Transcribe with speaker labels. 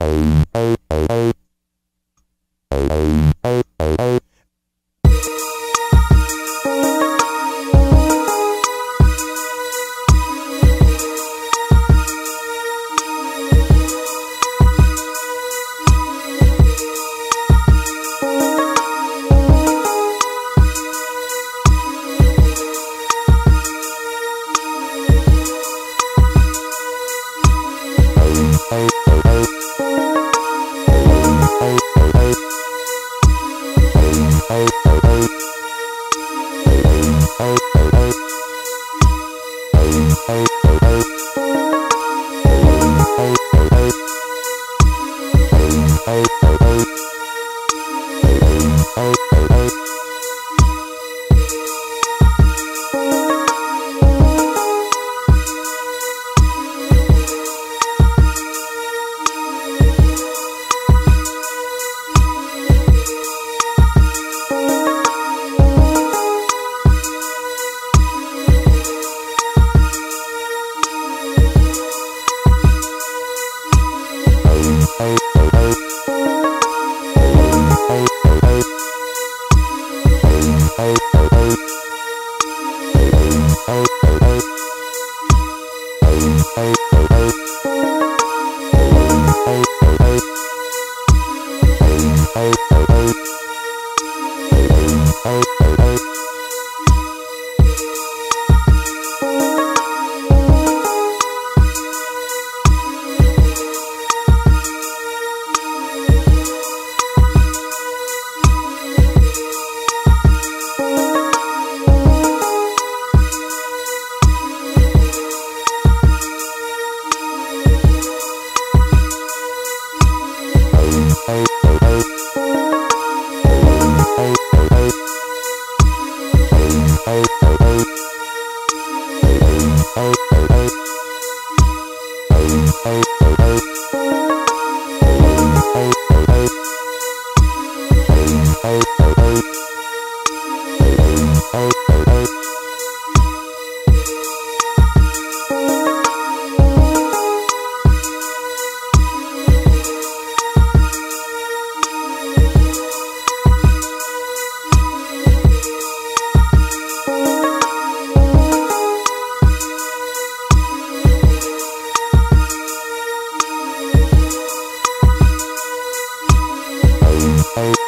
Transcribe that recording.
Speaker 1: Um... Oh. Hey, hey, hey.